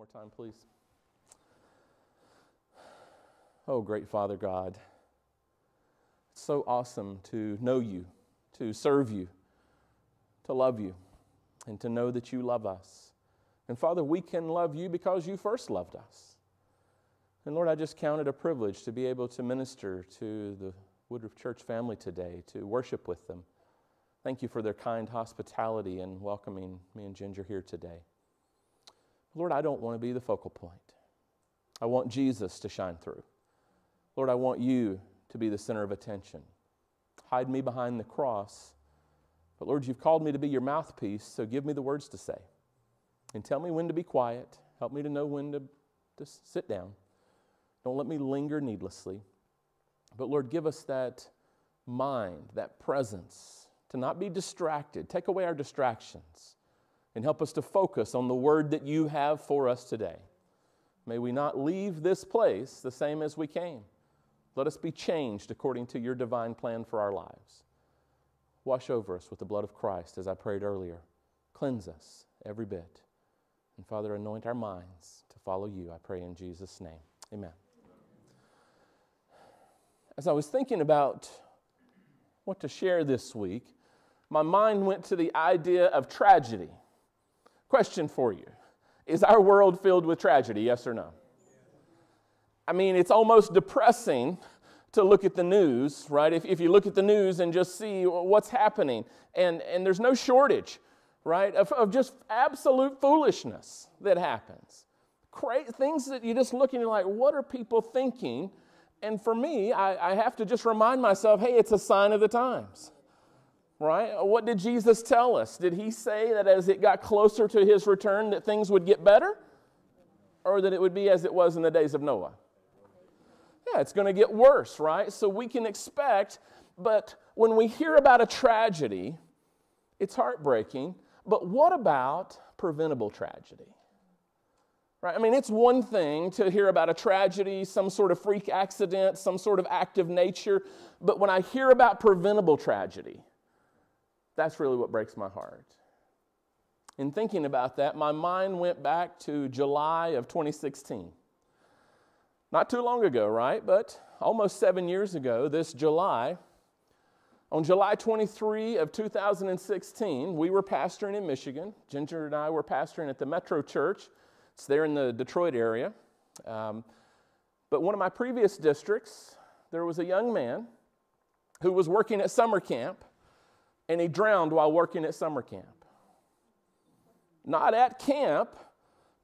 more time, please. Oh, great Father God. It's so awesome to know you, to serve you, to love you, and to know that you love us. And Father, we can love you because you first loved us. And Lord, I just count it a privilege to be able to minister to the Woodruff Church family today, to worship with them. Thank you for their kind hospitality and welcoming me and Ginger here today. Lord, I don't want to be the focal point. I want Jesus to shine through. Lord, I want you to be the center of attention. Hide me behind the cross. But Lord, you've called me to be your mouthpiece, so give me the words to say. And tell me when to be quiet. Help me to know when to, to sit down. Don't let me linger needlessly. But Lord, give us that mind, that presence, to not be distracted. Take away our distractions and help us to focus on the word that you have for us today. May we not leave this place the same as we came. Let us be changed according to your divine plan for our lives. Wash over us with the blood of Christ, as I prayed earlier. Cleanse us every bit. And Father, anoint our minds to follow you, I pray in Jesus' name. Amen. As I was thinking about what to share this week, my mind went to the idea of tragedy. Question for you Is our world filled with tragedy, yes or no? I mean, it's almost depressing to look at the news, right? If, if you look at the news and just see what's happening, and, and there's no shortage, right, of, of just absolute foolishness that happens. Cra- things that you just look and you're like, what are people thinking? And for me, I, I have to just remind myself, hey, it's a sign of the times right? What did Jesus tell us? Did he say that as it got closer to his return that things would get better? Or that it would be as it was in the days of Noah? Yeah, it's going to get worse, right? So we can expect, but when we hear about a tragedy, it's heartbreaking. But what about preventable tragedy? Right? I mean, it's one thing to hear about a tragedy, some sort of freak accident, some sort of act of nature, but when I hear about preventable tragedy, that's really what breaks my heart. In thinking about that, my mind went back to July of 2016. Not too long ago, right? But almost seven years ago, this July, on July 23 of 2016, we were pastoring in Michigan. Ginger and I were pastoring at the Metro Church. It's there in the Detroit area. Um, but one of my previous districts, there was a young man who was working at summer camp and he drowned while working at summer camp. Not at camp,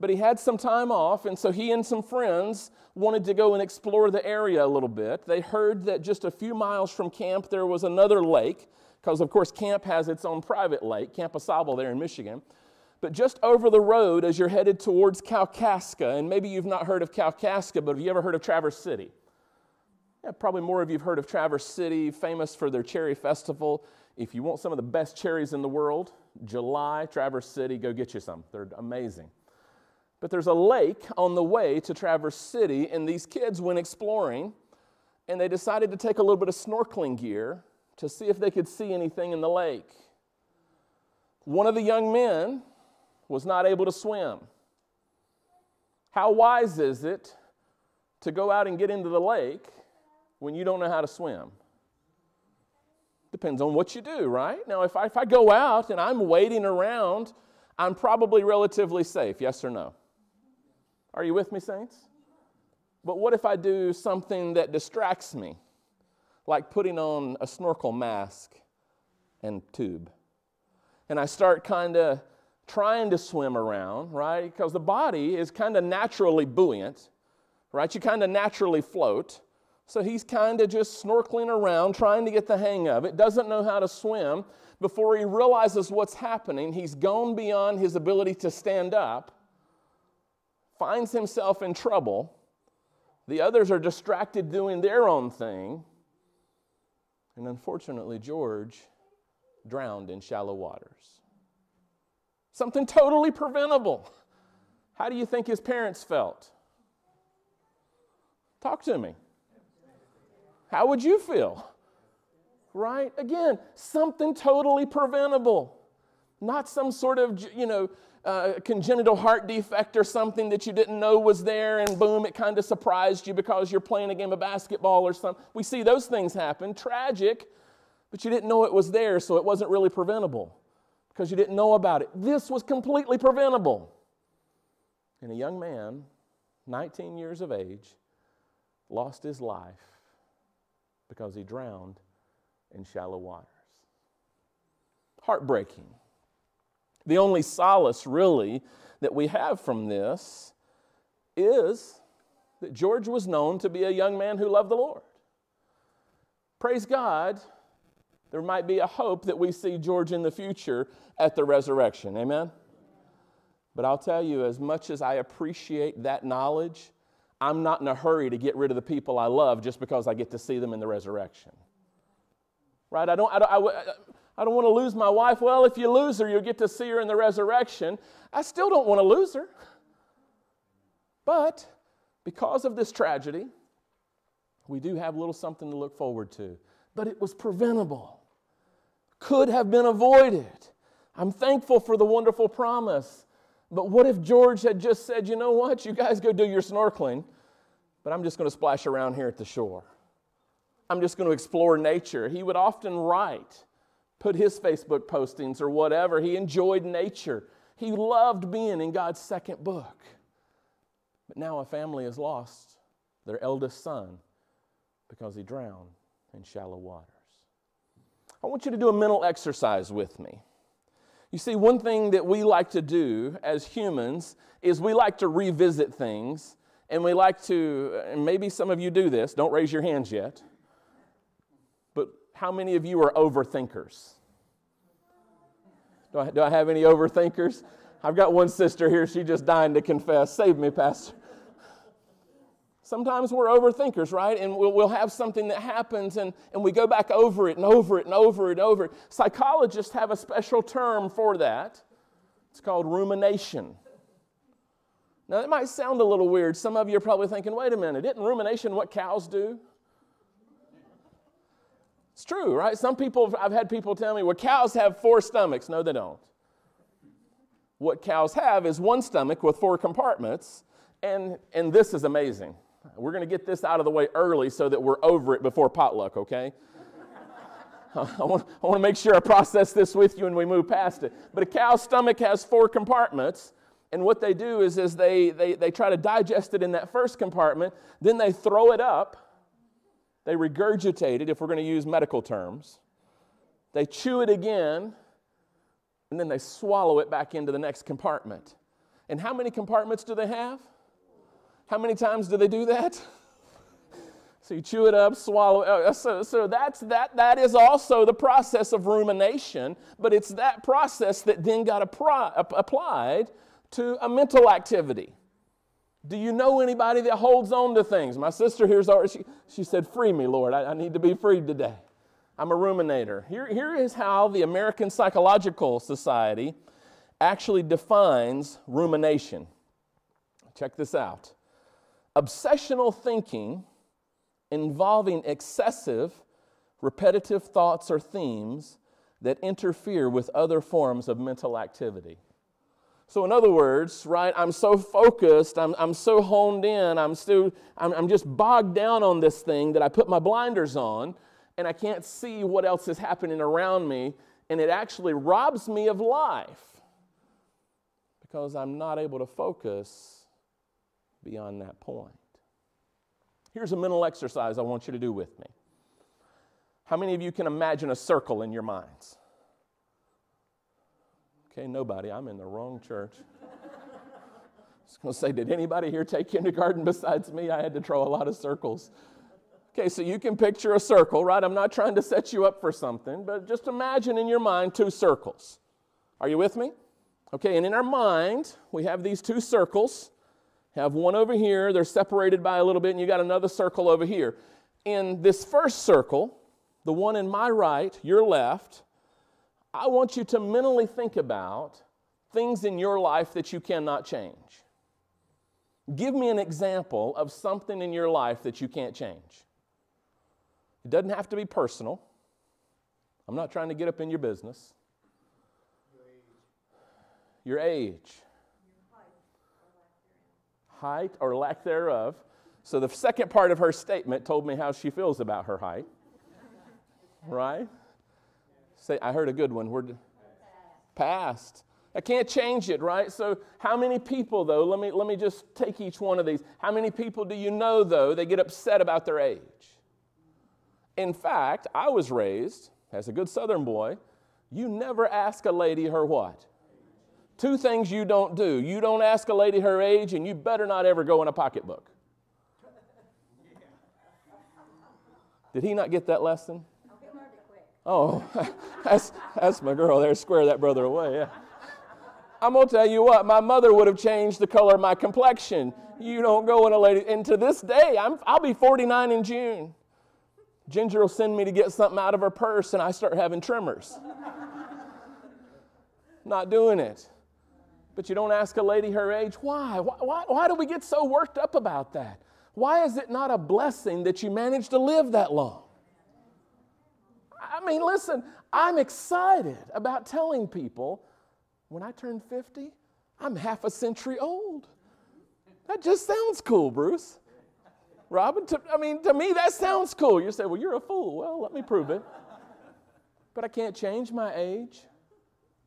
but he had some time off, and so he and some friends wanted to go and explore the area a little bit. They heard that just a few miles from camp there was another lake, because of course camp has its own private lake, Camp Au there in Michigan. But just over the road as you're headed towards Kalkaska, and maybe you've not heard of Kalkaska, but have you ever heard of Traverse City? Yeah, probably more of you have heard of Traverse City, famous for their cherry festival. If you want some of the best cherries in the world, July, Traverse City, go get you some. They're amazing. But there's a lake on the way to Traverse City, and these kids went exploring, and they decided to take a little bit of snorkeling gear to see if they could see anything in the lake. One of the young men was not able to swim. How wise is it to go out and get into the lake when you don't know how to swim? Depends on what you do, right? Now, if I, if I go out and I'm waiting around, I'm probably relatively safe, yes or no? Are you with me, saints? But what if I do something that distracts me, like putting on a snorkel mask and tube? And I start kind of trying to swim around, right? Because the body is kind of naturally buoyant, right? You kind of naturally float. So he's kind of just snorkeling around, trying to get the hang of it, doesn't know how to swim. Before he realizes what's happening, he's gone beyond his ability to stand up, finds himself in trouble. The others are distracted doing their own thing. And unfortunately, George drowned in shallow waters. Something totally preventable. How do you think his parents felt? Talk to me. How would you feel? Right? Again, something totally preventable. Not some sort of, you know, a congenital heart defect or something that you didn't know was there, and boom, it kind of surprised you because you're playing a game of basketball or something. We see those things happen. Tragic, but you didn't know it was there, so it wasn't really preventable because you didn't know about it. This was completely preventable. And a young man, 19 years of age, lost his life because he drowned in shallow waters. Heartbreaking. The only solace, really, that we have from this is that George was known to be a young man who loved the Lord. Praise God, there might be a hope that we see George in the future at the resurrection. Amen? But I'll tell you, as much as I appreciate that knowledge, I'm not in a hurry to get rid of the people I love just because I get to see them in the resurrection. Right? I don't, I don't, I, I don't want to lose my wife. Well, if you lose her, you'll get to see her in the resurrection. I still don't want to lose her. But because of this tragedy, we do have a little something to look forward to. But it was preventable, could have been avoided. I'm thankful for the wonderful promise. But what if George had just said, you know what, you guys go do your snorkeling, but I'm just going to splash around here at the shore? I'm just going to explore nature. He would often write put his Facebook postings or whatever. He enjoyed nature. He loved being in God's second book. But now a family has lost their eldest son because he drowned in shallow waters. I want you to do a mental exercise with me. You see, one thing that we like to do as humans is we like to revisit things, and we like to, and maybe some of you do this, don't raise your hands yet but how many of you are overthinkers? Do I, do I have any overthinkers? I've got one sister here, she just dying to confess. Save me, Pastor. Sometimes we're overthinkers, right? And we'll, we'll have something that happens and, and we go back over it and over it and over it and over it. Psychologists have a special term for that. It's called rumination. Now, that might sound a little weird. Some of you are probably thinking, wait a minute, isn't rumination what cows do? It's true, right? Some people, I've had people tell me, well, cows have four stomachs. No, they don't. What cows have is one stomach with four compartments, and, and this is amazing. We're going to get this out of the way early so that we're over it before potluck, okay? I want, I want to make sure I process this with you and we move past it. But a cow's stomach has four compartments, and what they do is, is they, they, they try to digest it in that first compartment, then they throw it up, they regurgitate it, if we're going to use medical terms. They chew it again, and then they swallow it back into the next compartment. And how many compartments do they have? How many times do they do that? So you chew it up, swallow it. Oh, so, so that's, that, that is also the process of rumination, but it's that process that then got applied to a mental activity. Do you know anybody that holds on to things? My sister here's already, she, she said, Free me, Lord. I, I need to be freed today. I'm a ruminator. Here, here is how the American Psychological Society actually defines rumination. Check this out obsessional thinking involving excessive, repetitive thoughts or themes that interfere with other forms of mental activity. So, in other words, right, I'm so focused, I'm, I'm so honed in, I'm, still, I'm, I'm just bogged down on this thing that I put my blinders on and I can't see what else is happening around me, and it actually robs me of life because I'm not able to focus beyond that point. Here's a mental exercise I want you to do with me. How many of you can imagine a circle in your minds? Okay, nobody. I'm in the wrong church. I was going to say, did anybody here take kindergarten besides me? I had to draw a lot of circles. Okay, so you can picture a circle, right? I'm not trying to set you up for something, but just imagine in your mind two circles. Are you with me? Okay, and in our mind, we have these two circles. Have one over here, they're separated by a little bit, and you got another circle over here. In this first circle, the one in my right, your left, I want you to mentally think about things in your life that you cannot change. Give me an example of something in your life that you can't change. It doesn't have to be personal. I'm not trying to get up in your business. Your age. Height or lack thereof. So the second part of her statement told me how she feels about her height. Right? Say, I heard a good one. We're past. I can't change it, right? So, how many people, though, let me, let me just take each one of these. How many people do you know, though, they get upset about their age? In fact, I was raised as a good southern boy, you never ask a lady her what? Two things you don't do. You don't ask a lady her age, and you better not ever go in a pocketbook. Did he not get that lesson? Oh, that's, that's my girl there. Square that brother away. Yeah. I'm going to tell you what, my mother would have changed the color of my complexion. You don't go in a lady. And to this day, I'm, I'll be 49 in June. Ginger will send me to get something out of her purse, and I start having tremors. Not doing it. But you don't ask a lady her age. Why? why? Why, why do we get so worked up about that? Why is it not a blessing that you managed to live that long? I mean, listen, I'm excited about telling people when I turn 50, I'm half a century old. That just sounds cool, Bruce. Robin, to, I mean, to me, that sounds cool. You say, well, you're a fool. Well, let me prove it. But I can't change my age.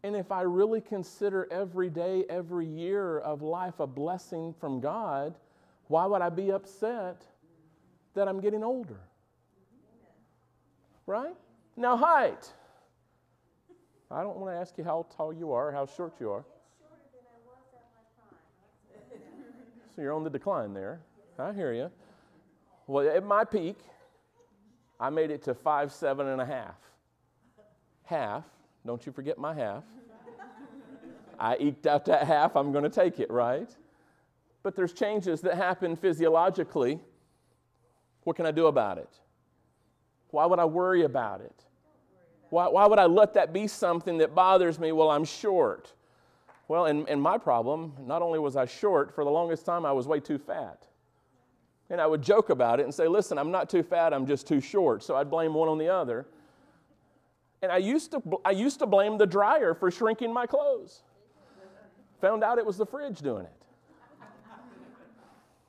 And if I really consider every day, every year of life a blessing from God, why would I be upset that I'm getting older? Right? Now, height. I don't want to ask you how tall you are, how short you are. So you're on the decline there. I hear you. Well, at my peak, I made it to five, seven and a half. Half, don't you forget my half. I eked out that half, I'm going to take it, right? But there's changes that happen physiologically. What can I do about it? Why would I worry about it? Why, why would I let that be something that bothers me while I'm short? Well, and, and my problem, not only was I short, for the longest time I was way too fat. And I would joke about it and say, listen, I'm not too fat, I'm just too short. So I'd blame one on the other. And I used to, I used to blame the dryer for shrinking my clothes. Found out it was the fridge doing it.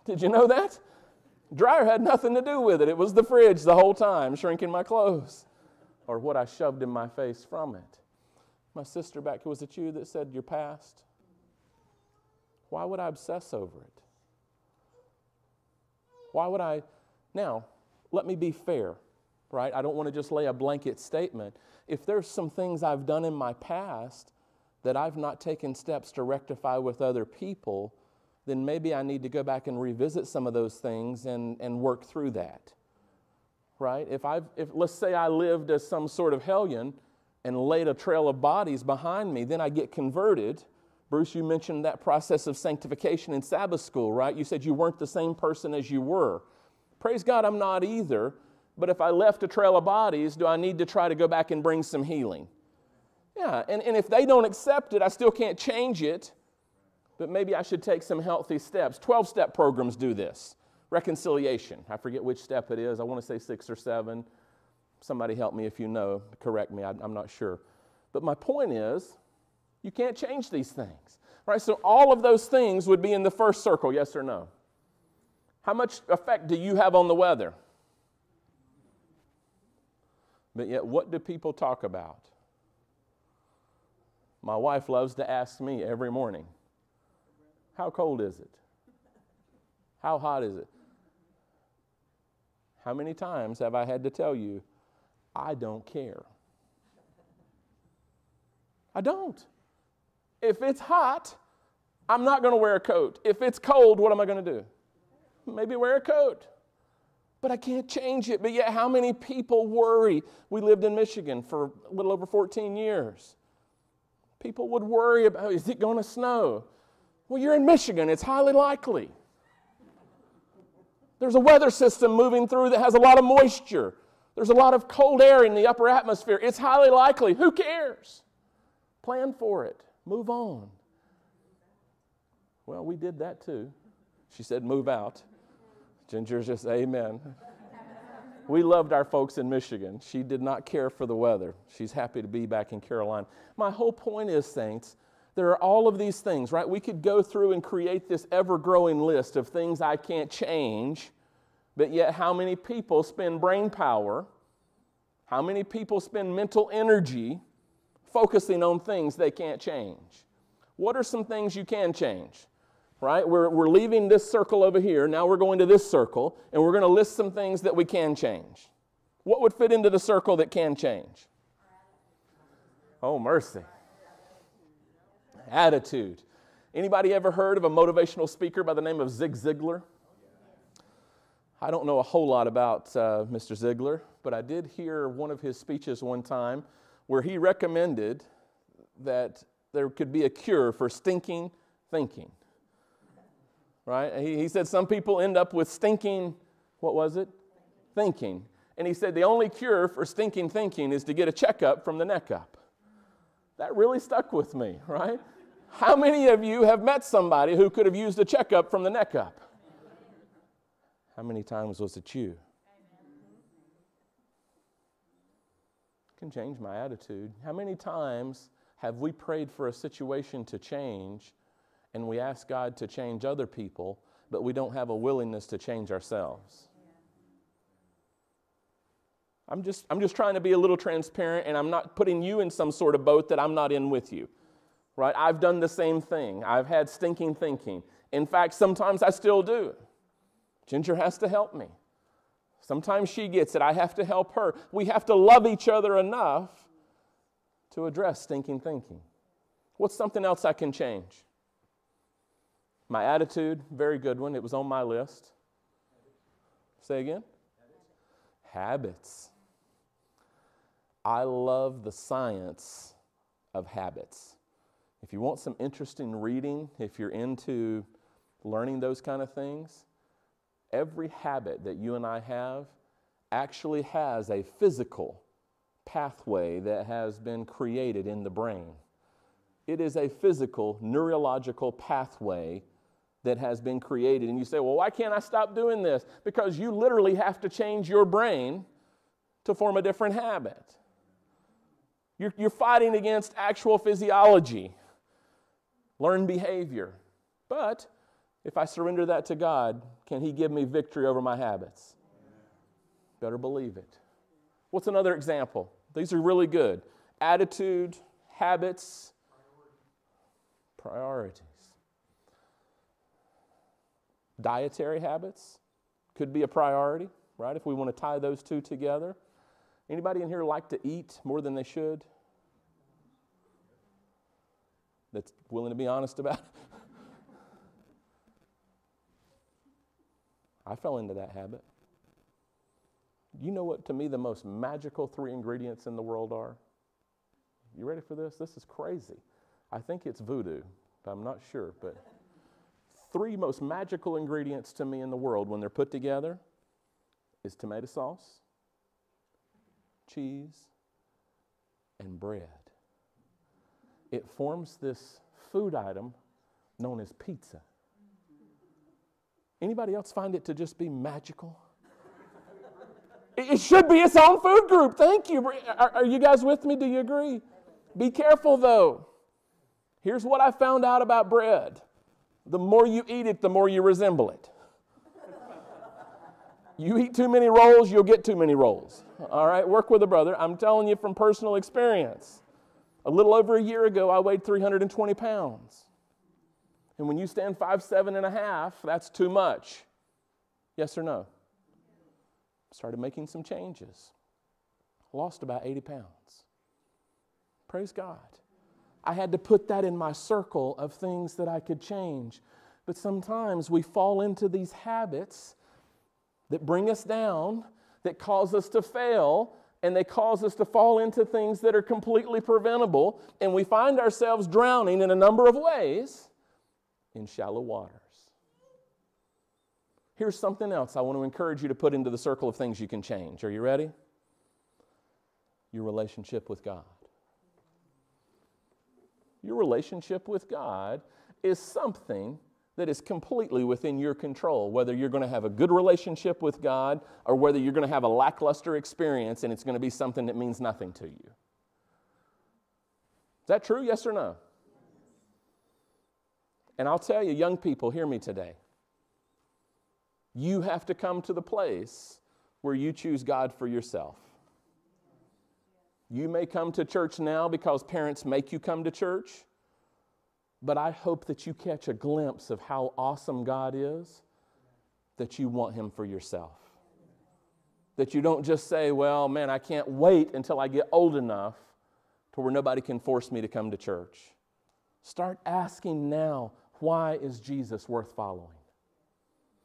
Did you know that? Dryer had nothing to do with it. It was the fridge the whole time shrinking my clothes or what I shoved in my face from it. My sister back, was it you that said you're past? Why would I obsess over it? Why would I? Now, let me be fair, right? I don't want to just lay a blanket statement. If there's some things I've done in my past that I've not taken steps to rectify with other people, then maybe I need to go back and revisit some of those things and, and work through that right? If I've, if let's say I lived as some sort of hellion and laid a trail of bodies behind me, then I get converted. Bruce, you mentioned that process of sanctification in Sabbath school, right? You said you weren't the same person as you were. Praise God, I'm not either. But if I left a trail of bodies, do I need to try to go back and bring some healing? Yeah, and, and if they don't accept it, I still can't change it, but maybe I should take some healthy steps. 12 step programs do this reconciliation. I forget which step it is. I want to say six or seven. Somebody help me if you know, correct me, I, am not sure. But my point is, you can't change these things. Right? So all of those things would be in the first circle, yes or no? How much effect do you have on the weather? But yet, what do people talk about? My wife loves to ask me every morning, How cold is it? How hot is it? How many times have I had to tell you, I don't care? I don't. If it's hot, I'm not going to wear a coat. If it's cold, what am I going to do? Maybe wear a coat. But I can't change it. But yet, how many people worry? We lived in Michigan for a little over 14 years. People would worry about oh, is it going to snow? Well, you're in Michigan, it's highly likely. There's a weather system moving through that has a lot of moisture. There's a lot of cold air in the upper atmosphere. It's highly likely. Who cares? Plan for it. Move on. Well, we did that too. She said, move out. Ginger's just, amen. we loved our folks in Michigan. She did not care for the weather. She's happy to be back in Carolina. My whole point is, saints, There are all of these things, right? We could go through and create this ever growing list of things I can't change, but yet how many people spend brain power? How many people spend mental energy focusing on things they can't change? What are some things you can change? Right? We're, we're leaving this circle over here. Now we're going to this circle, and we're going to list some things that we can change. What would fit into the circle that can change? Oh, mercy. Attitude. Anybody ever heard of a motivational speaker by the name of Zig Ziglar? I don't know a whole lot about uh, Mr. Ziglar, but I did hear one of his speeches one time where he recommended that there could be a cure for stinking thinking. Right? He, he said some people end up with stinking, what was it? Thinking. And he said the only cure for stinking thinking is to get a checkup from the neck up. That really stuck with me, right? How many of you have met somebody who could have used a checkup from the neck up? How many times was it you? can change my attitude. How many times have we prayed for a situation to change and we ask God to change other people, but we don't have a willingness to change ourselves? I'm just, I'm just trying to be a little transparent and I'm not putting you in some sort of boat that I'm not in with you. Right? I've done the same thing. I've had stinking thinking. In fact, sometimes I still do. Ginger has to help me. Sometimes she gets it. I have to help her. We have to love each other enough to address stinking thinking. What's something else I can change? My attitude, very good one. It was on my list. Say again? Habits. I love the science of habits. If you want some interesting reading, if you're into learning those kind of things, every habit that you and I have actually has a physical pathway that has been created in the brain. It is a physical, neurological pathway that has been created. And you say, well, why can't I stop doing this? Because you literally have to change your brain to form a different habit. You're, you're fighting against actual physiology, learned behavior. But if I surrender that to God, can He give me victory over my habits? Better believe it. What's another example? These are really good attitude, habits, priorities. Dietary habits could be a priority, right? If we want to tie those two together. Anybody in here like to eat more than they should? That's willing to be honest about it? I fell into that habit. You know what, to me, the most magical three ingredients in the world are? You ready for this? This is crazy. I think it's voodoo, but I'm not sure. But three most magical ingredients to me in the world when they're put together is tomato sauce, cheese, and bread. It forms this food item known as pizza. Anybody else find it to just be magical? it should be its own food group. Thank you. Are, are you guys with me? Do you agree? Be careful though. Here's what I found out about bread the more you eat it, the more you resemble it. You eat too many rolls, you'll get too many rolls. All right, work with a brother. I'm telling you from personal experience. A little over a year ago, I weighed 320 pounds. And when you stand five, seven and a half, that's too much. Yes or no? Started making some changes. Lost about 80 pounds. Praise God. I had to put that in my circle of things that I could change. But sometimes we fall into these habits that bring us down, that cause us to fail, and they cause us to fall into things that are completely preventable. And we find ourselves drowning in a number of ways in shallow waters. Here's something else I want to encourage you to put into the circle of things you can change. Are you ready? Your relationship with God. Your relationship with God is something that is completely within your control, whether you're going to have a good relationship with God or whether you're going to have a lackluster experience and it's going to be something that means nothing to you. Is that true? Yes or no? And I'll tell you, young people, hear me today. You have to come to the place where you choose God for yourself. You may come to church now because parents make you come to church, but I hope that you catch a glimpse of how awesome God is, that you want Him for yourself. That you don't just say, well, man, I can't wait until I get old enough to where nobody can force me to come to church. Start asking now, why is Jesus worth following?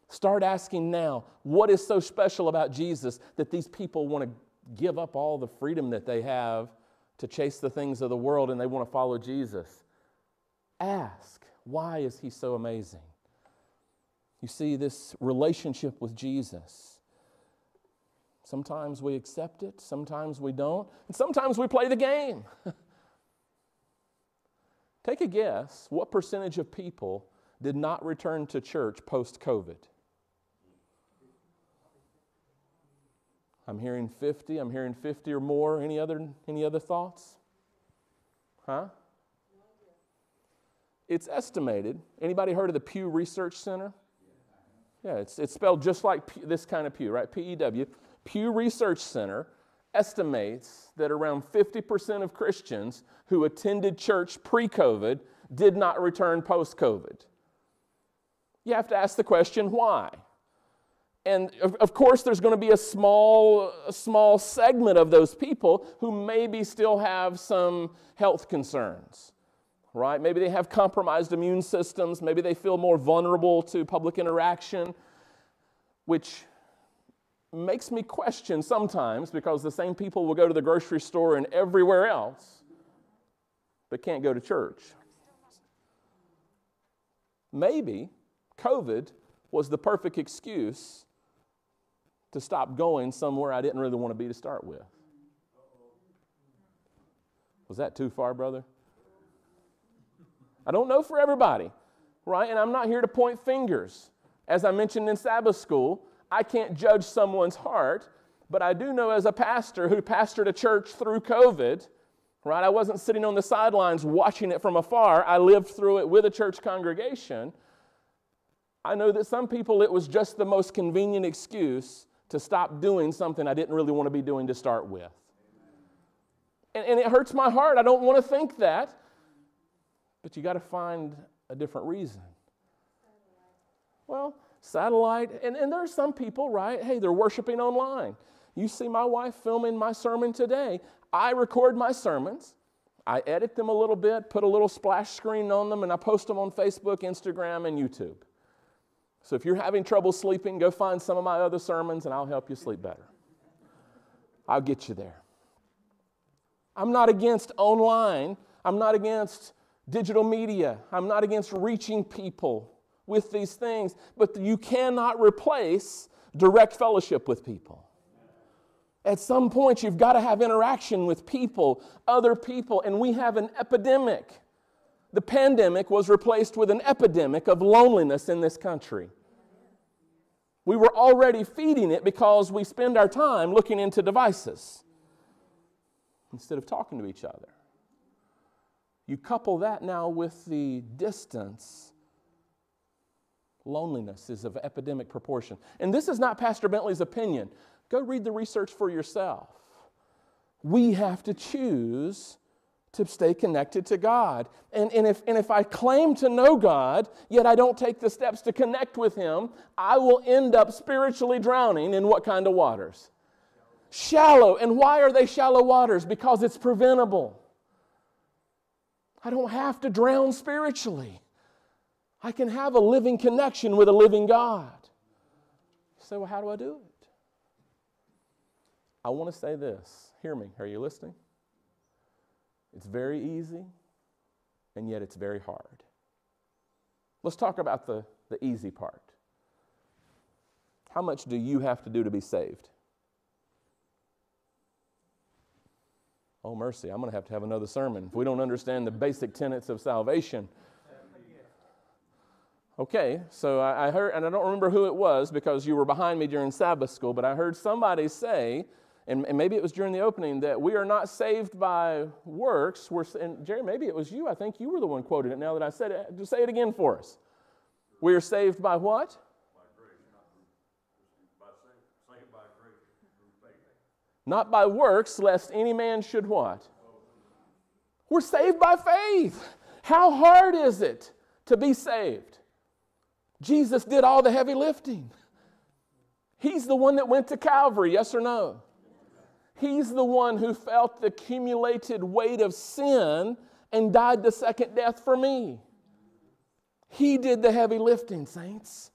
Start asking now, what is so special about Jesus that these people want to give up all the freedom that they have to chase the things of the world and they want to follow Jesus? Ask, why is he so amazing? You see, this relationship with Jesus. Sometimes we accept it, sometimes we don't, and sometimes we play the game. Take a guess what percentage of people did not return to church post COVID? I'm hearing 50, I'm hearing 50 or more. Any other, any other thoughts? Huh? It's estimated. Anybody heard of the Pew Research Center? Yeah, it's, it's spelled just like this kind of Pew, right? P E W. Pew Research Center estimates that around 50% of Christians who attended church pre COVID did not return post COVID. You have to ask the question why? And of, of course, there's going to be a small, a small segment of those people who maybe still have some health concerns, right? Maybe they have compromised immune systems. Maybe they feel more vulnerable to public interaction, which makes me question sometimes because the same people will go to the grocery store and everywhere else, but can't go to church. Maybe COVID was the perfect excuse to stop going somewhere I didn't really want to be to start with. Was that too far, brother? I don't know for everybody, right? And I'm not here to point fingers. As I mentioned in Sabbath school, I can't judge someone's heart, but I do know as a pastor who pastored a church through COVID, right? I wasn't sitting on the sidelines watching it from afar. I lived through it with a church congregation. I know that some people it was just the most convenient excuse to stop doing something I didn't really want to be doing to start with. And, and it hurts my heart. I don't want to think that. But you got to find a different reason. Well, satellite, and, and there are some people, right? Hey, they're worshiping online. You see my wife filming my sermon today. I record my sermons. I edit them a little bit, put a little splash screen on them, and I post them on Facebook, Instagram, and YouTube. So if you're having trouble sleeping, go find some of my other sermons and I'll help you sleep better. I'll get you there. I'm not against online, I'm not against digital media, I'm not against reaching people with these things, but you cannot replace direct fellowship with people. At some point, you've got to have interaction with people, other people, and we have an epidemic the pandemic was replaced with an epidemic of loneliness in this country. We were already feeding it because we spend our time looking into devices instead of talking to each other. You couple that now with the distance, loneliness is of epidemic proportion. And this is not Pastor Bentley's opinion. Go read the research for yourself. We have to choose to stay connected to God. And, and, if, and if I claim to know God, yet I don't take the steps to connect with Him, I will end up spiritually drowning in what kind of waters? Shallow. And why are they shallow waters? Because it's preventable. I don't have to drown spiritually. I can have a living connection with a living God. You say, well, how do I do it? I want to say this. Hear me. Are you listening? It's very easy, and yet it's very hard. Let's talk about the, the easy part. How much do you have to do to be saved? Oh, mercy, I'm going to have to have another sermon. If we don't understand the basic tenets of salvation. Okay, so I, I heard, and I don't remember who it was because you were behind me during Sabbath school, but I heard somebody say and, and maybe it was during the opening, that we are not saved by works. We're, and Jerry, maybe it was you. I think you were the one quoted it now that I said it. Just say it again for us. We are saved by what? By grace, not through faith. Not by works, lest any man should what? We're saved by faith. How hard is it to be saved? Jesus did all the heavy lifting. He's the one that went to Calvary, yes or no? He's the one who felt the accumulated weight of sin and died the second death for me. He did the heavy lifting, saints.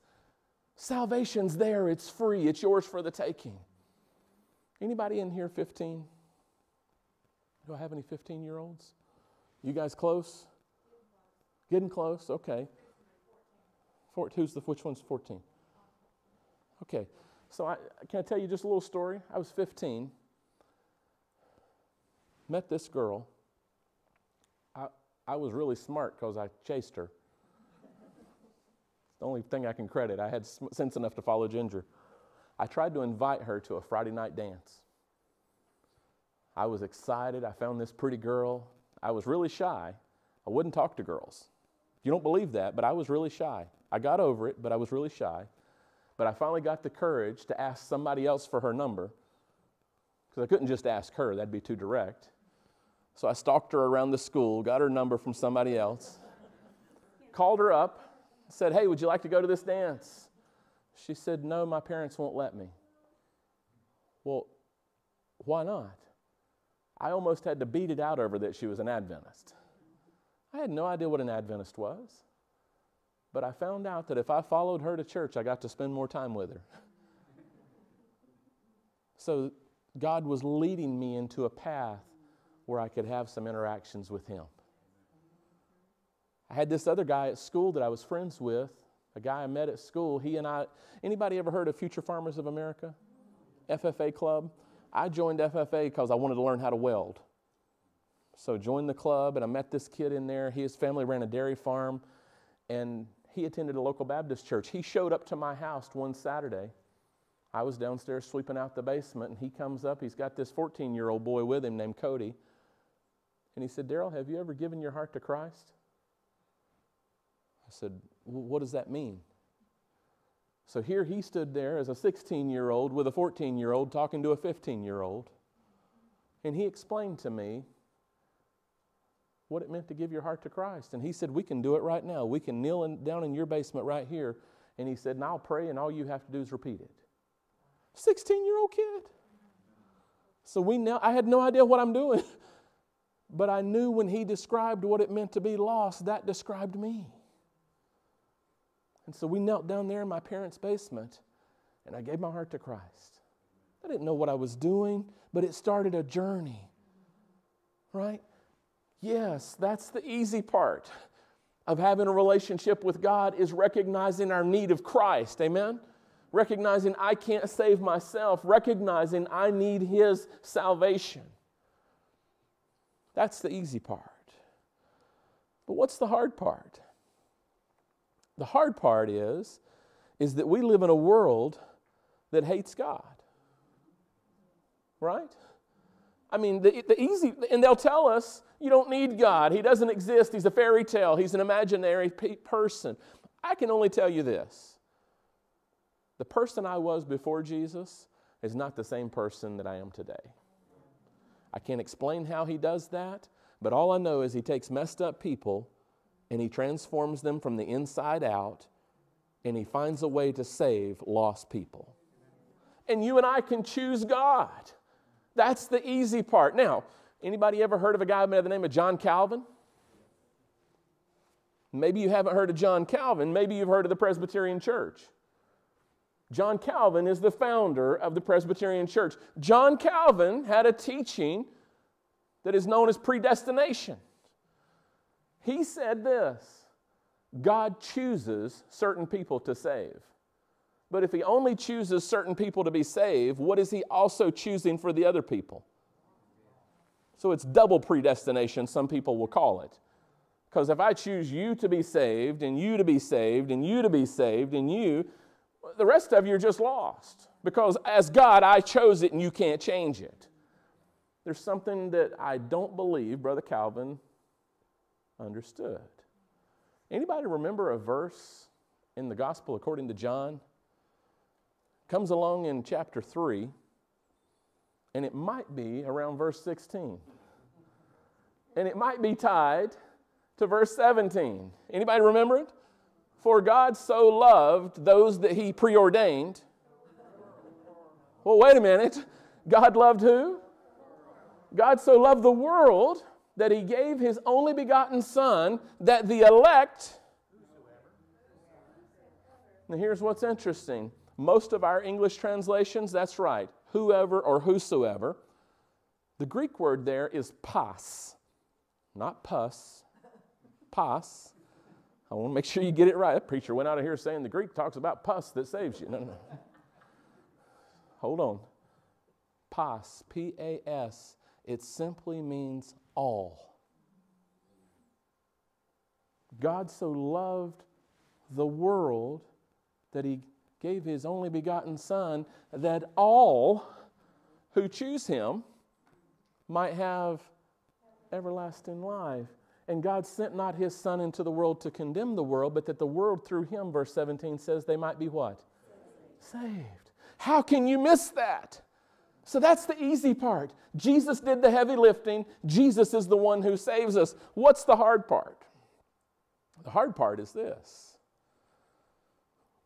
Salvation's there, it's free, it's yours for the taking. Anybody in here 15? Do I have any 15 year olds? You guys close? Getting close? Okay. Four, who's the, which one's 14? Okay. So I, can I tell you just a little story? I was 15 met this girl. I, I was really smart because I chased her. It's the only thing I can credit. I had sense enough to follow Ginger. I tried to invite her to a Friday night dance. I was excited. I found this pretty girl. I was really shy. I wouldn't talk to girls. You don't believe that, but I was really shy. I got over it, but I was really shy. But I finally got the courage to ask somebody else for her number because I couldn't just ask her, that'd be too direct. So I stalked her around the school, got her number from somebody else, called her up, said, Hey, would you like to go to this dance? She said, No, my parents won't let me. Well, why not? I almost had to beat it out over that she was an Adventist. I had no idea what an Adventist was. But I found out that if I followed her to church, I got to spend more time with her. so God was leading me into a path where I could have some interactions with him. I had this other guy at school that I was friends with, a guy I met at school. He and I, anybody ever heard of Future Farmers of America? FFA Club? I joined FFA because I wanted to learn how to weld. So joined the club and I met this kid in there. His family ran a dairy farm and he attended a local Baptist church. He showed up to my house one Saturday. I was downstairs sweeping out the basement and he comes up. He's got this 14 year old boy with him named Cody. And he said, Darryl, have you ever given your heart to Christ? I said, What does that mean? So here he stood there as a 16 year old with a 14 year old talking to a 15 year old. And he explained to me what it meant to give your heart to Christ. And he said, We can do it right now. We can kneel in, down in your basement right here. And he said, And I'll pray, and all you have to do is repeat it. 16 year old kid. So we now, I had no idea what I'm doing. But I knew when he described what it meant to be lost, that described me. And so we knelt down there in my parents' basement and I gave my heart to Christ. I didn't know what I was doing, but it started a journey. Right? Yes, that's the easy part of having a relationship with God is recognizing our need of Christ. Amen? Recognizing I can't save myself, recognizing I need His salvation. That's the easy part. But what's the hard part? The hard part is is that we live in a world that hates God. Right? I mean, the, the easy, and they'll tell us you don't need God. He doesn't exist. He's a fairy tale. He's an imaginary person. I can only tell you this the person I was before Jesus is not the same person that I am today. I can't explain how he does that, but all I know is he takes messed up people and he transforms them from the inside out and he finds a way to save lost people. And you and I can choose God. That's the easy part. Now, anybody ever heard of a guy by the name of John Calvin? Maybe you haven't heard of John Calvin. Maybe you've heard of the Presbyterian Church. John Calvin is the founder of the Presbyterian Church. John Calvin had a teaching that is known as predestination. He said this God chooses certain people to save. But if he only chooses certain people to be saved, what is he also choosing for the other people? So it's double predestination, some people will call it. Because if I choose you to be saved, and you to be saved, and you to be saved, and you, the rest of you are just lost. because as God, I chose it and you can't change it. There's something that I don't believe Brother Calvin understood. Anybody remember a verse in the gospel according to John? Comes along in chapter 3, and it might be around verse 16. And it might be tied to verse 17. Anybody remember it? For God so loved those that he preordained. Well, wait a minute. God loved who? God so loved the world that he gave his only begotten Son that the elect. Now, here's what's interesting. Most of our English translations, that's right, whoever or whosoever. The Greek word there is pas, not pus, pas. I want to make sure you get it right. That preacher went out of here saying the Greek talks about pus that saves you. No, no. Hold on. Pas, P A S, it simply means all. God so loved the world that he gave his only begotten Son that all who choose him might have everlasting life. And God sent not his Son into the world to condemn the world, but that the world through him, verse 17 says, they might be what? Saved. How can you miss that? So that's the easy part. Jesus did the heavy lifting. Jesus is the one who saves us. What's the hard part? The hard part is this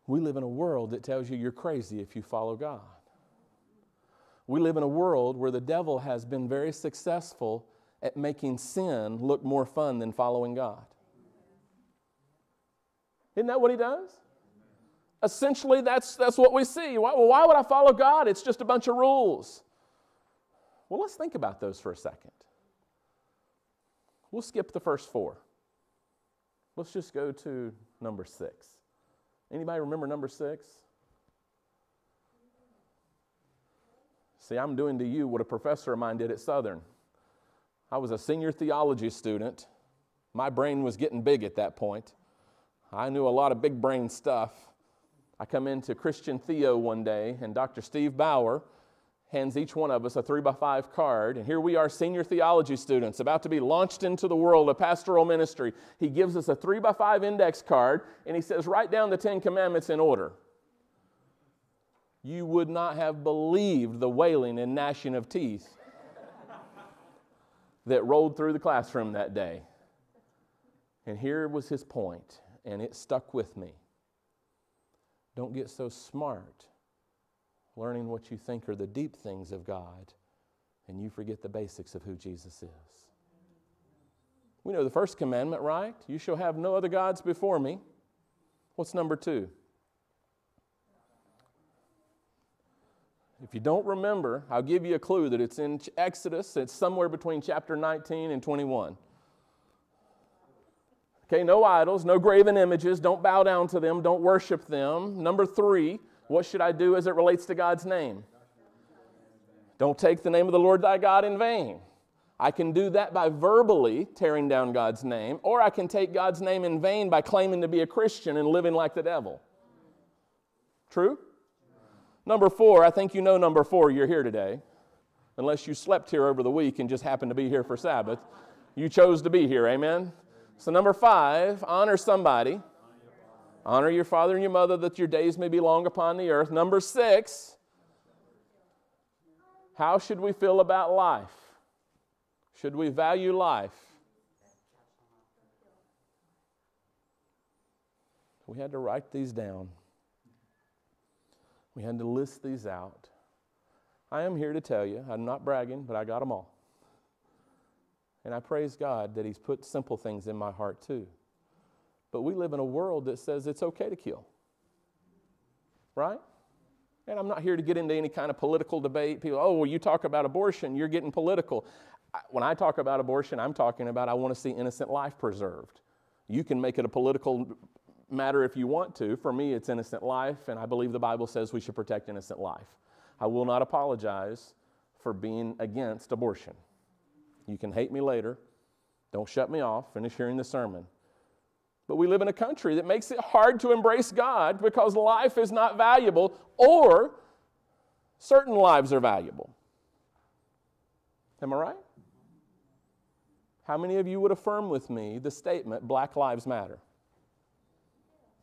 we live in a world that tells you you're crazy if you follow God. We live in a world where the devil has been very successful at making sin look more fun than following God. Isn't that what he does? Essentially, that's, that's what we see. Why, well, why would I follow God? It's just a bunch of rules. Well, let's think about those for a second. We'll skip the first four. Let's just go to number six. Anybody remember number six? See, I'm doing to you what a professor of mine did at Southern. I was a senior theology student. My brain was getting big at that point. I knew a lot of big brain stuff. I come into Christian Theo one day, and Dr. Steve Bauer hands each one of us a three by five card. And here we are, senior theology students, about to be launched into the world of pastoral ministry. He gives us a three by five index card, and he says, Write down the Ten Commandments in order. You would not have believed the wailing and gnashing of teeth that rolled through the classroom that day. And here was his point, and it stuck with me. Don't get so smart learning what you think are the deep things of God, and you forget the basics of who Jesus is. We know the first commandment, right? You shall have no other gods before me. What's number two? If you don't remember, I'll give you a clue that it's in Exodus. It's somewhere between chapter 19 and 21. Okay, no idols, no graven images. Don't bow down to them. Don't worship them. Number three, what should I do as it relates to God's name? Don't take the name of the Lord thy God in vain. I can do that by verbally tearing down God's name, or I can take God's name in vain by claiming to be a Christian and living like the devil. True? Number four, I think you know number four, you're here today. Unless you slept here over the week and just happened to be here for Sabbath. You chose to be here, amen? So, number five, honor somebody. Honor your father and your mother that your days may be long upon the earth. Number six, how should we feel about life? Should we value life? We had to write these down. We had to list these out. I am here to tell you, I'm not bragging, but I got them all. And I praise God that He's put simple things in my heart too. But we live in a world that says it's okay to kill. Right? And I'm not here to get into any kind of political debate. People, oh, well, you talk about abortion, you're getting political. When I talk about abortion, I'm talking about I want to see innocent life preserved. You can make it a political matter if you want to. For me, it's innocent life, and I believe the Bible says we should protect innocent life. I will not apologize for being against abortion. You can hate me later. Don't shut me off. Finish hearing the sermon. But we live in a country that makes it hard to embrace God because life is not valuable, or certain lives are valuable. Am I right? How many of you would affirm with me the statement, Black Lives Matter?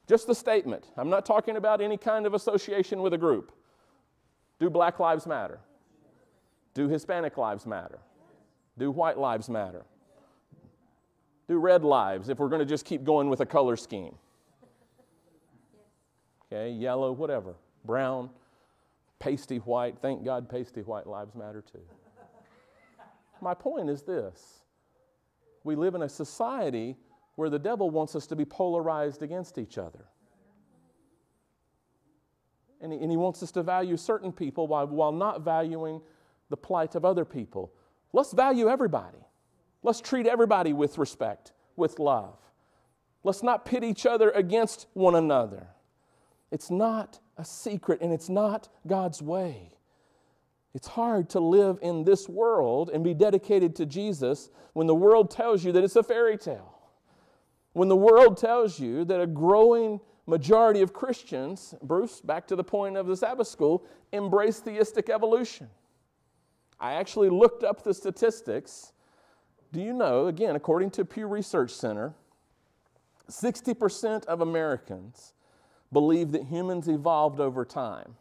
Just the statement. I'm not talking about any kind of association with a group. Do Black Lives Matter? Do Hispanic Lives Matter? Do White Lives Matter? Do Red Lives if we're going to just keep going with a color scheme? Okay, yellow, whatever. Brown, pasty white. Thank God pasty white lives matter too. My point is this we live in a society where the devil wants us to be polarized against each other. And he, wants us to value certain people while not valuing the plight of other people. Let's value everybody. Let's treat everybody with respect, with love. Let's not pit each other against one another. It's not a secret and it's not God's way. It's hard to live in this world and be dedicated to Jesus when the world tells you that it's a fairy tale. When the world tells you that a growing majority of Christians, Bruce, back to the point of the Sabbath school, embrace theistic evolution. I actually looked up the statistics. Do you know, again, according to Pew Research Center, 60% of Americans believe that humans evolved over time.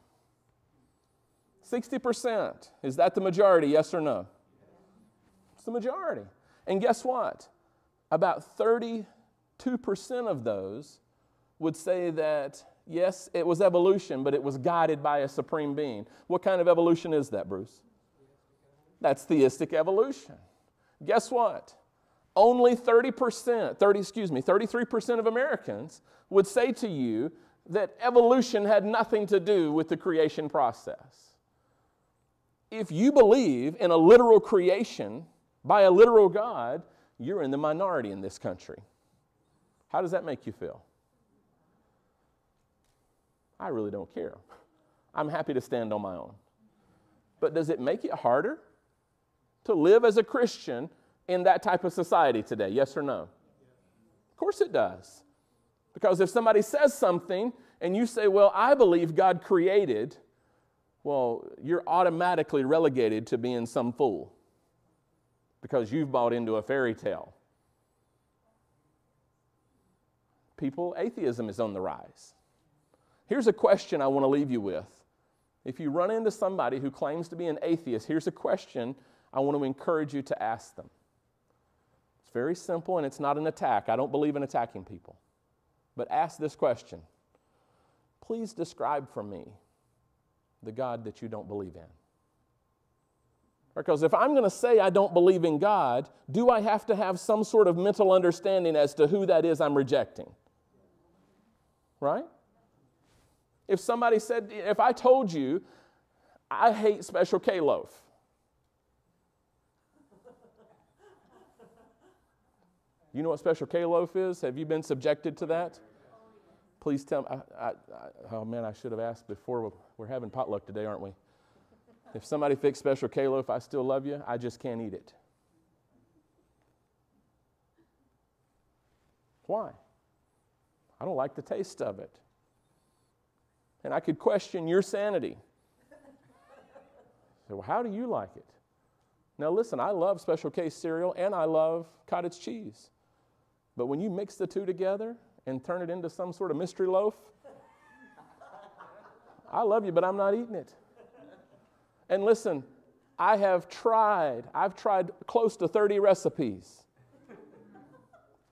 60%. Is that the majority, yes or no? It's the majority. And guess what? About 32% of those would say that, yes, it was evolution, but it was guided by a supreme being. What kind of evolution is that, Bruce? That's theistic evolution. Guess what? Only 30%, 30, excuse me, 33% of Americans would say to you that evolution had nothing to do with the creation process if you believe in a literal creation by a literal God, you're in the minority in this country. How does that make you feel? I really don't care. I'm happy to stand on my own. But does it make it harder to live as a Christian in that type of society today? Yes or no? Of course it does. Because if somebody says something and you say, Well, I believe God created, well, you're automatically relegated to being some fool because you've bought into a fairy tale. People, atheism is on the rise. Here's a question I want to leave you with. If you run into somebody who claims to be an atheist, here's a question I want to encourage you to ask them. It's very simple and it's not an attack. I don't believe in attacking people. But ask this question Please describe for me the God that you don't believe in. Because if I'm going to say I don't believe in God, do I have to have some sort of mental understanding as to who that is I'm rejecting? Right? If somebody said, if I told you, I hate Special K loaf. You know what Special K loaf is? Have you been subjected to that? Please tell me. I, I, I, oh man, I should have asked before. We're having potluck today, aren't we? If somebody fixed special K loaf, I still love you. I just can't eat it. Why? I don't like the taste of it. And I could question your sanity. So, well, how do you like it? Now, listen, I love Special K cereal and I love cottage cheese. But when you mix the two together, and turn it into some sort of mystery loaf? I love you, but I'm not eating it. And listen, I have tried, I've tried close to 30 recipes.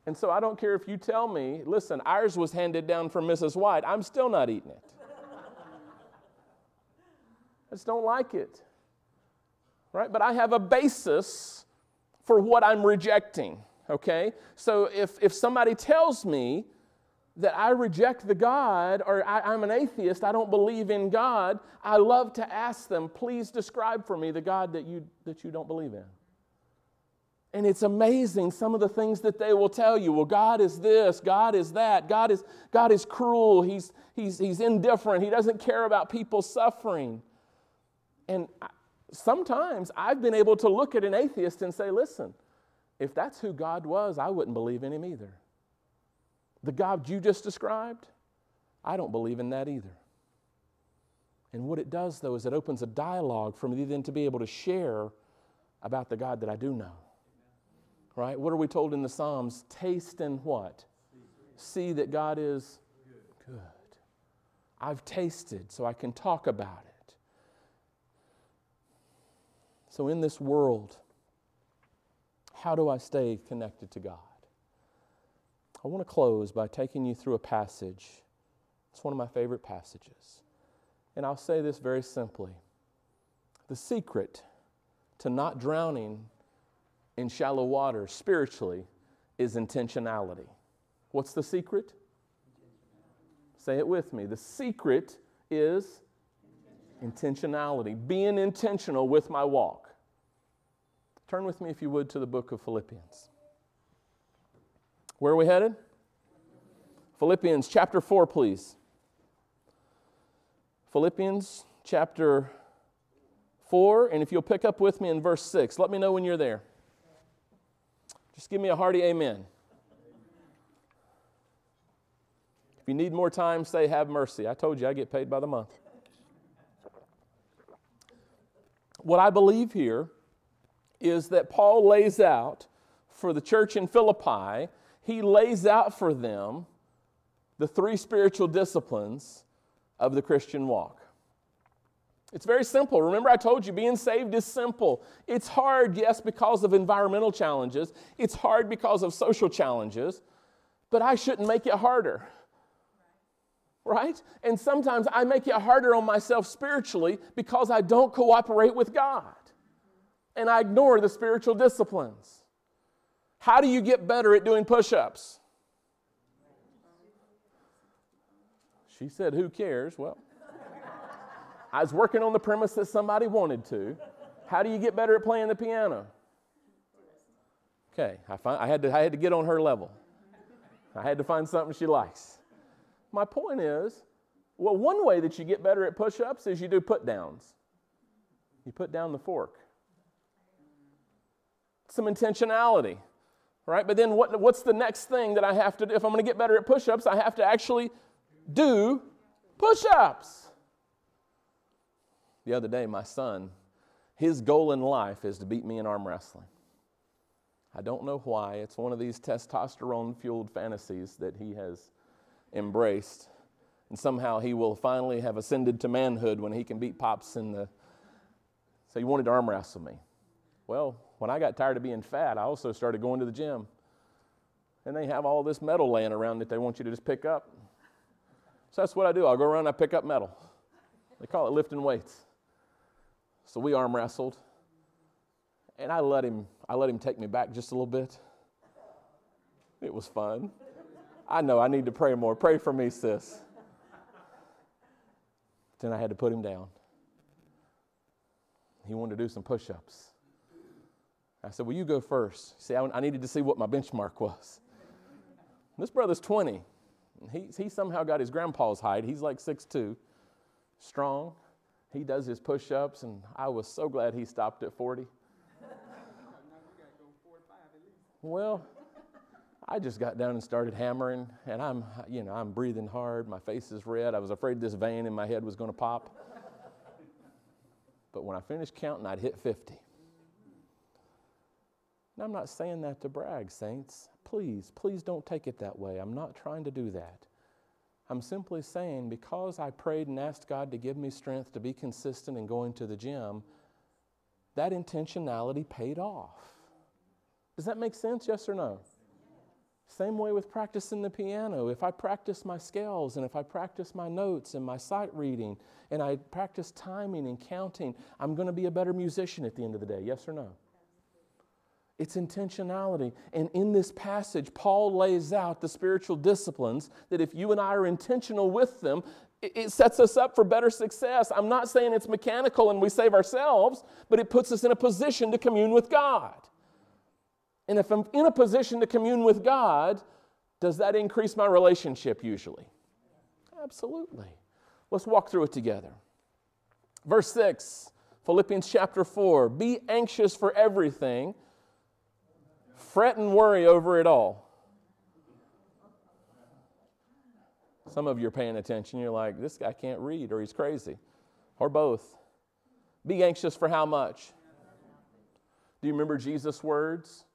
And so I don't care if you tell me, listen, ours was handed down from Mrs. White, I'm still not eating it. I just don't like it. Right? But I have a basis for what I'm rejecting. Okay? So if, if somebody tells me that I reject the God or I, am an atheist, I don't believe in God, I love to ask them, please describe for me the God that you, that you don't believe in. And it's amazing some of the things that they will tell you. Well, God is this, God is that, God is, God is cruel, he's, he's, he's indifferent, He doesn't care about people suffering. And sometimes I've been able to look at an atheist and say, listen, if that's who God was, I wouldn't believe in Him either. The God you just described, I don't believe in that either. And what it does, though, is it opens a dialogue for me then to be able to share about the God that I do know. Right? What are we told in the Psalms? Taste and what? See that God is good. I've tasted, so I can talk about it. So, in this world, how do I stay connected to God? I want to close by taking you through a passage. It's one of my favorite passages. And I'll say this very simply the secret to not drowning in shallow water spiritually is intentionality. What's the secret? Say it with me. The secret is intentionality, being intentional with my walk. Turn with me, if you would, to the book of Philippians. Where are we headed? Philippians chapter 4, please. Philippians chapter 4, and if you'll pick up with me in verse 6, let me know when you're there. Just give me a hearty amen. If you need more time, say, Have mercy. I told you I get paid by the month. What I believe here is that Paul lays out for the church in Philippi, he lays out for them the three spiritual disciplines of the Christian walk. It's very simple. Remember, I told you being saved is simple. It's hard, yes, because of environmental challenges, it's hard because of social challenges, but I shouldn't make it harder. Right? And sometimes I make it harder on myself spiritually because I don't cooperate with God and I ignore the spiritual disciplines. How do you get better at doing push ups? She said, Who cares? Well, I was working on the premise that somebody wanted to. How do you get better at playing the piano? Okay, I, find, I, had to, I had to get on her level. I had to find something she likes. My point is well, one way that you get better at push ups is you do put downs. You put down the fork. Some intentionality, right? But then what, what's the next thing that I have to do? If I'm going to get better at push ups, I have to actually do push ups. The other day, my son, his goal in life is to beat me in arm wrestling. I don't know why. It's one of these testosterone fueled fantasies that he has embraced. And somehow he will finally have ascended to manhood when he can beat Pops in the. So he wanted to arm wrestle me. Well, when I got tired of being fat, I also started going to the gym. And they have all this metal laying around that they want you to just pick up. So that's what I do. I'll go around and I pick up metal. They call it lifting weights. So we arm wrestled. And I let him I let him take me back just a little bit. It was fun. I know I need to pray more. Pray for me, sis. Then I had to put him down. He wanted to do some push ups. I said, Well, you go first. See, I, I needed to see what my benchmark was. This brother's 20. He, he somehow got his grandpa's height. He's like 6'2, strong, he does his push ups, and I was so glad he stopped at 40. well, I just got down and started hammering, and I'm, you know, I'm breathing hard. My face is red. I was afraid this vein in my head was going to pop. But when I finished counting, I'd hit 50. And I'm not saying that to brag, saints. Please, please don't take it that way. I'm not trying to do that. I'm simply saying because I prayed and asked God to give me strength to be consistent in going to the gym, that intentionality paid off. Does that make sense? Yes or no? Same way with practicing the piano. If I practice my scales and if I practice my notes and my sight reading and I practice timing and counting, I'm going to be a better musician at the end of the day. Yes or no? It's intentionality. And in this passage, Paul lays out the spiritual disciplines that if you and I are intentional with them, it sets us up for better success. I'm not saying it's mechanical and we save ourselves, but it puts us in a position to commune with God. And if I'm in a position to commune with God, does that increase my relationship usually? Absolutely. Let's walk through it together. Verse 6, Philippians chapter 4 Be anxious for everything fret and worry over it all. Some of you are paying attention. You're like, this guy can't read or he's crazy. Or both? Be anxious for how much? Do you remember Jesus' words?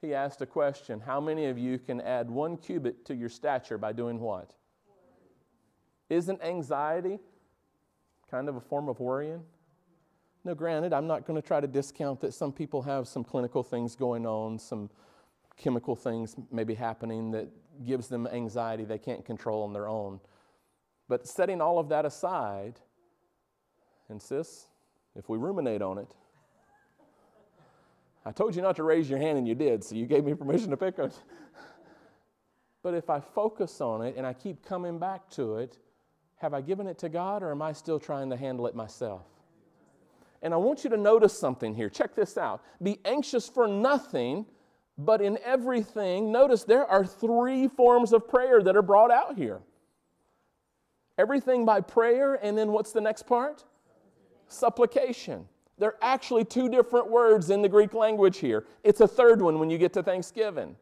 He asked a question How many of you can add one cubit to your stature by doing what? Isn't anxiety kind of a form of worrying? Now, granted, I'm not going to try to discount that some people have some clinical things going on, some chemical things maybe happening that gives them anxiety they can't control on their own. But setting all of that aside, and sis, if we ruminate on it, I told you not to raise your hand and you did, so you gave me permission to pick it. but if I focus on it and I keep coming back to it, have I given it to God or am I still trying to handle it myself? And I want you to notice something here. Check this out. Be anxious for nothing, but in everything, notice there are three forms of prayer that are brought out here. Everything by prayer, and then what's the next part? Supplication. There are actually two different words in the Greek language here. It's a third one when you get to Thanksgiving.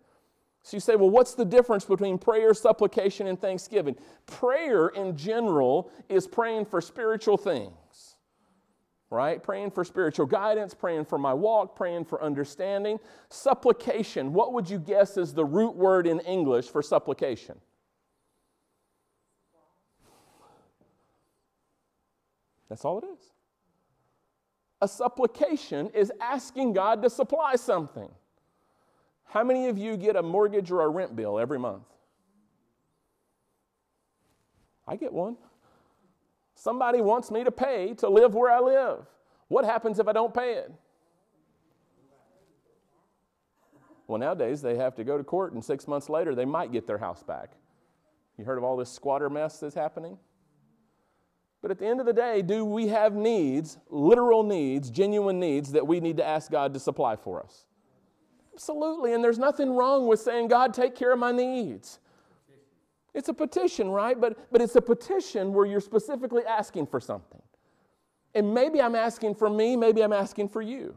So you say, well, what's the difference between prayer, supplication, and thanksgiving? Prayer in general is praying for spiritual things right? Praying for spiritual guidance, praying for my walk, praying for understanding. Supplication, what would you guess is the root word in English for supplication? That's all it is. A supplication is asking God to supply something. How many of you get a mortgage or a rent bill every month? I get one. Somebody wants me to pay to live where I live. What happens if I don't pay it? Well, nowadays they have to go to court, and six months later they might get their house back. You heard of all this squatter mess that's happening? But at the end of the day, do we have needs, literal needs, genuine needs that we need to ask God to supply for us? Absolutely. And there's nothing wrong with saying, God, take care of my needs. It's a petition, right? But, but it's a petition where you're specifically asking for something. And maybe I'm asking for me, maybe I'm asking for you.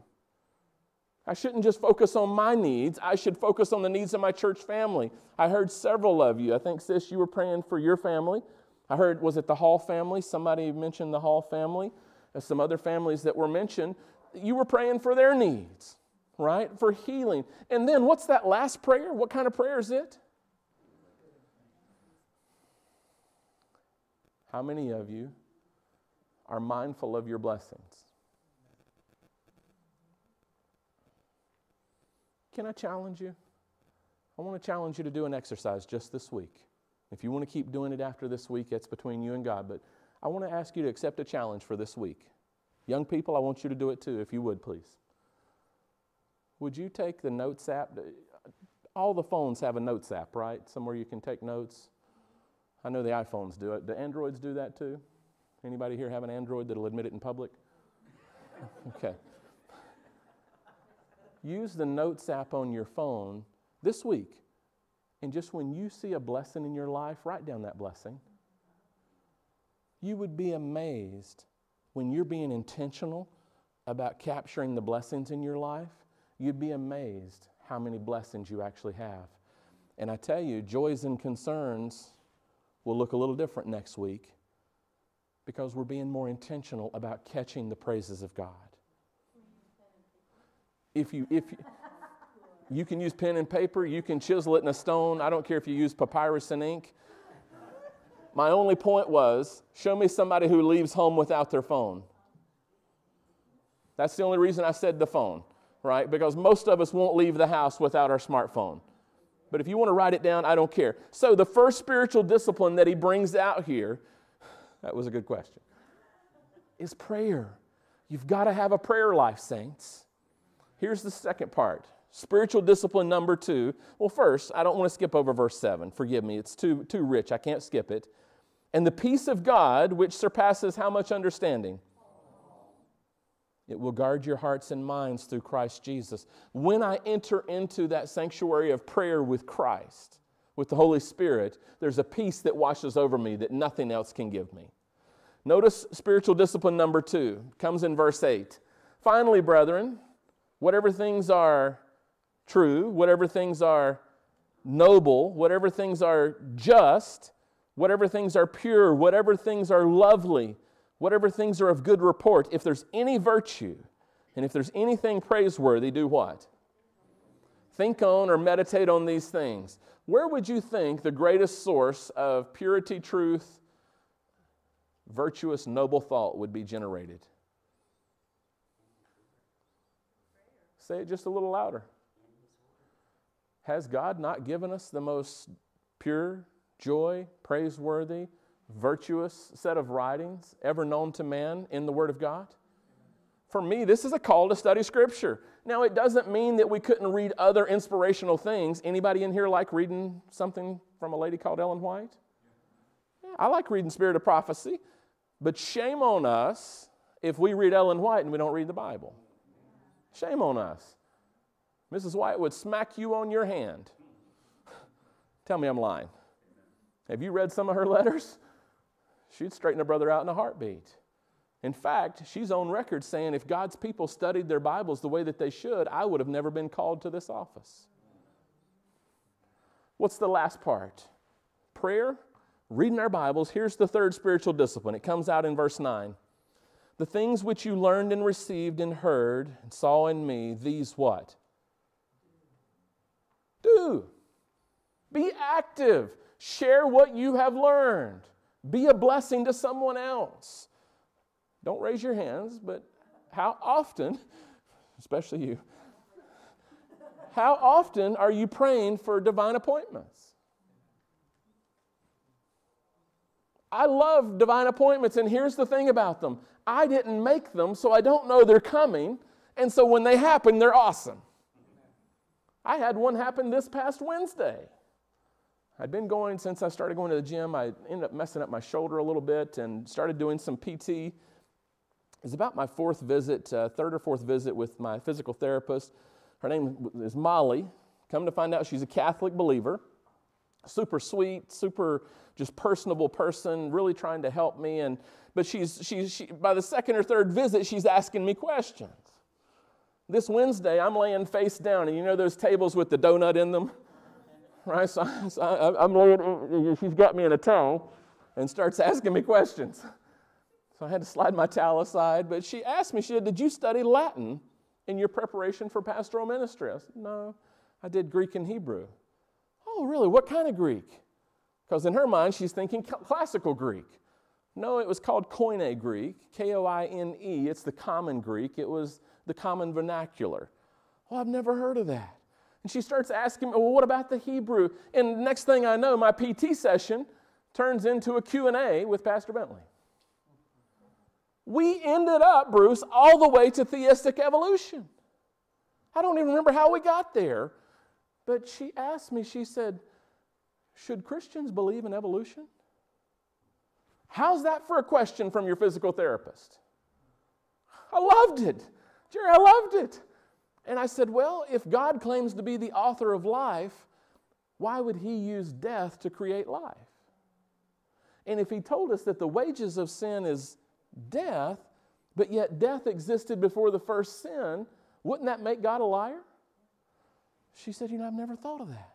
I shouldn't just focus on my needs. I should focus on the needs of my church family. I heard several of you. I think, sis, you were praying for your family. I heard, was it the Hall family? Somebody mentioned the Hall family. There's some other families that were mentioned. You were praying for their needs, right? For healing. And then what's that last prayer? What kind of prayer is it? How many of you are mindful of your blessings? Can I challenge you? I want to challenge you to do an exercise just this week. If you want to keep doing it after this week, it's between you and God. But I want to ask you to accept a challenge for this week. Young people, I want you to do it too, if you would, please. Would you take the Notes app? All the phones have a Notes app, right? Somewhere you can take notes. I know the iPhones do it. Do Androids do that too? Anybody here have an Android that'll admit it in public? okay. Use the Notes app on your phone this week. And just when you see a blessing in your life, write down that blessing. You would be amazed when you're being intentional about capturing the blessings in your life. You'd be amazed how many blessings you actually have. And I tell you, joys and concerns will look a little different next week because we're being more intentional about catching the praises of God. If you, if you, you can use pen and paper, you can chisel it in a stone. I don't care if you use papyrus and ink. My only point was show me somebody who leaves home without their phone. That's the only reason I said the phone, right? Because most of us won't leave the house without our smartphone. But if you want to write it down, I don't care. So, the first spiritual discipline that he brings out here, that was a good question, is prayer. You've got to have a prayer life, saints. Here's the second part spiritual discipline number two. Well, first, I don't want to skip over verse 7. Forgive me, it's too, too rich. I can't skip it. And the peace of God, which surpasses how much understanding? It will guard your hearts and minds through Christ Jesus. When I enter into that sanctuary of prayer with Christ, with the Holy Spirit, there's a peace that washes over me that nothing else can give me. Notice spiritual discipline number two comes in verse 8. Finally, brethren, whatever things are true, whatever things are noble, whatever things are just, whatever things are pure, whatever things are lovely, whatever things are of good report, if there's any virtue, and if there's anything praiseworthy, do what? Think on or meditate on these things. Where would you think the greatest source of purity, truth, virtuous, noble thought would be generated? Say it just a little louder. Has God not given us the most pure, joy, praiseworthy, virtuous set of writings ever known to man in the Word of God? For me, this is a call to study Scripture. Now, it doesn't mean that we couldn't read other inspirational things. Anybody in here like reading something from a lady called Ellen White? Yeah, I like reading Spirit of Prophecy, but shame on us if we read Ellen White and we don't read the Bible. Shame on us. Mrs. White would smack you on your hand. Tell me I'm lying. Have you read some of her letters? She'd straighten a brother out in a heartbeat. In fact, she's on record saying if God's people studied their Bibles the way that they should, I would have never been called to this office. What's the last part? Prayer, reading our Bibles. Here's the third spiritual discipline. It comes out in verse 9. The things which you learned and received and heard and saw in me, these what? Do. Be active. Share what you have learned. Be a blessing to someone else. Don't raise your hands, but how often, especially you, how often are you praying for divine appointments? I love divine appointments, and here's the thing about them I didn't make them, so I don't know they're coming. And so when they happen, they're awesome. I had one happen this past Wednesday. I'd been going since I started going to the gym. I ended up messing up my shoulder a little bit and started doing some PT. It was about my fourth visit, uh, third or fourth visit with my physical therapist. Her name is Molly. Come to find out, she's a Catholic believer. Super sweet, super just personable person, really trying to help me. And but she's, she's she, by the second or third visit, she's asking me questions. This Wednesday, I'm laying face down, and you know those tables with the donut in them? Right? So, so I, am laying, she's got me in a towel and starts asking me questions. So I had to slide my towel aside, but she asked me, she said, Did you study Latin in your preparation for pastoral ministry? I said, No, I did Greek and Hebrew. Oh, really? What kind of Greek? Because in her mind, she's thinking classical Greek. No, it was called Koine Greek, K O I N E. It's the common Greek, it was the common vernacular. Well, I've never heard of that. And she starts asking me, well, what about the Hebrew? And next thing I know, my PT session turns into a Q&A with Pastor Bentley. We ended up, Bruce, all the way to theistic evolution. I don't even remember how we got there. But she asked me, she said, Should Christians believe in evolution? How's that for a question from your physical therapist? I loved it. Jerry, I loved it. And I said, Well, if God claims to be the author of life, why would he use death to create life? And if he told us that the wages of sin is death, but yet death existed before the first sin, wouldn't that make God a liar? She said, You know, I've never thought of that.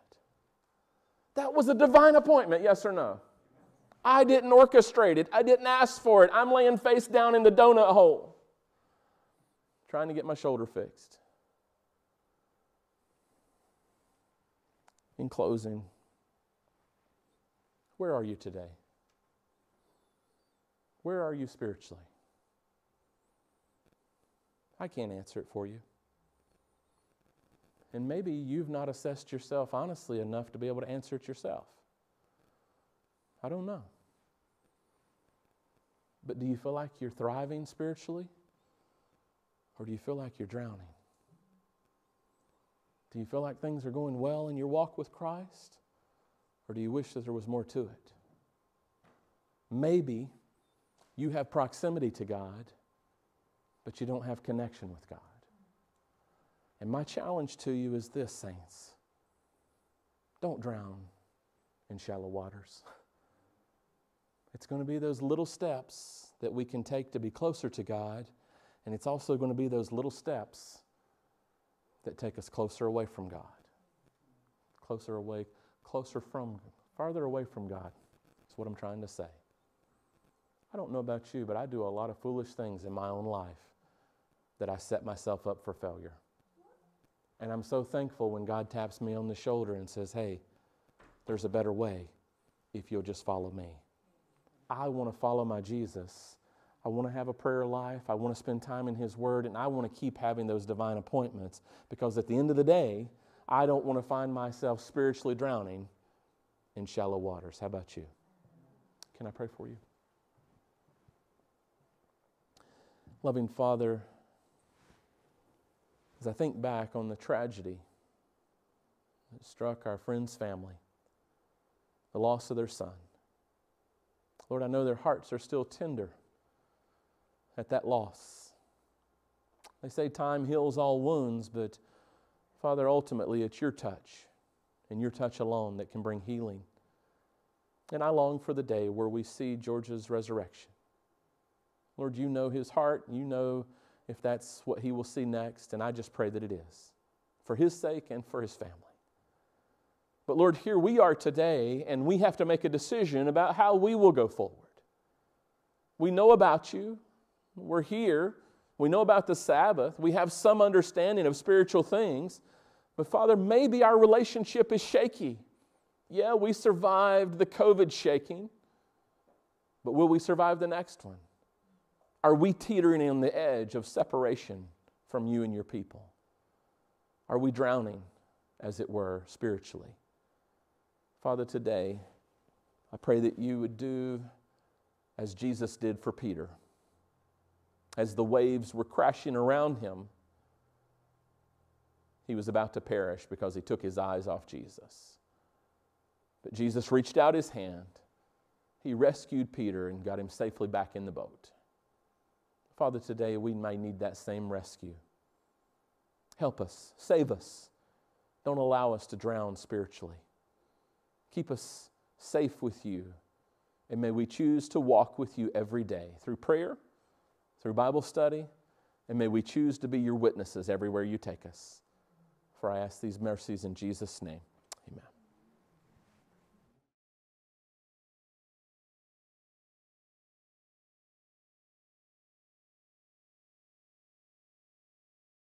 That was a divine appointment, yes or no? I didn't orchestrate it. I didn't ask for it. I'm laying face down in the donut hole trying to get my shoulder fixed. In closing, where are you today? Where are you spiritually? I can't answer it for you. And maybe you've not assessed yourself honestly enough to be able to answer it yourself. I don't know. But do you feel like you're thriving spiritually? Or do you feel like you're drowning? Do you feel like things are going well in your walk with Christ? Or do you wish that there was more to it? Maybe you have proximity to God, but you don't have connection with God. And my challenge to you is this, saints don't drown in shallow waters. It's going to be those little steps that we can take to be closer to God, and it's also going to be those little steps that take us closer away from God. Closer away, closer from, farther away from God. That's what I'm trying to say. I don't know about you, but I do a lot of foolish things in my own life that I set myself up for failure. And I'm so thankful when God taps me on the shoulder and says, Hey, there's a better way if you'll just follow me. I want to follow my Jesus. I want to have a prayer life. I want to spend time in His Word, and I want to keep having those divine appointments because at the end of the day, I don't want to find myself spiritually drowning in shallow waters. How about you? Can I pray for you? Loving Father, as I think back on the tragedy that struck our friend's family, the loss of their son, Lord, I know their hearts are still tender at that loss. They say time heals all wounds, but Father, ultimately it's your touch and your touch alone that can bring healing. And I long for the day where we see George's resurrection. Lord, you know his heart. You know if that's what he will see next. And I just pray that it is for his sake and for his family. But Lord, here we are today, and we have to make a decision about how we will go forward. We know about you, we're here, we know about the Sabbath, we have some understanding of spiritual things, but Father, maybe our relationship is shaky. Yeah, we survived the COVID shaking, but will we survive the next one? Are we teetering on the edge of separation from you and your people? Are we drowning, as it were, spiritually? Father, today, I pray that you would do as Jesus did for Peter. As the waves were crashing around him, he was about to perish because he took his eyes off Jesus. But Jesus reached out his hand, he rescued Peter and got him safely back in the boat. Father, today we may need that same rescue. Help us, save us. Don't allow us to drown spiritually. Keep us safe with you. And may we choose to walk with you every day through prayer, through Bible study, and may we choose to be your witnesses everywhere you take us. For I ask these mercies in Jesus' name.